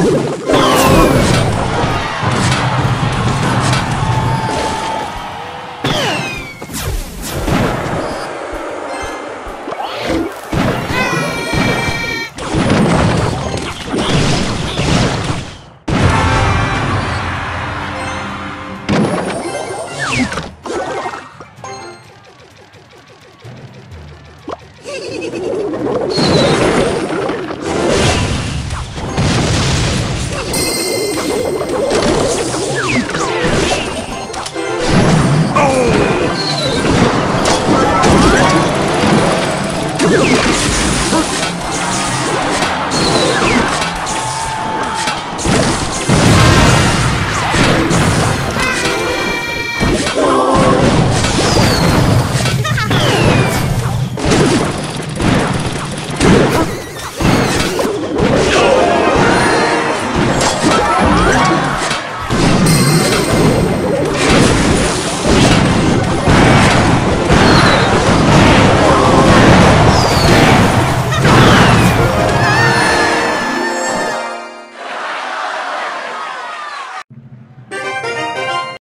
Hehehehe Yeah.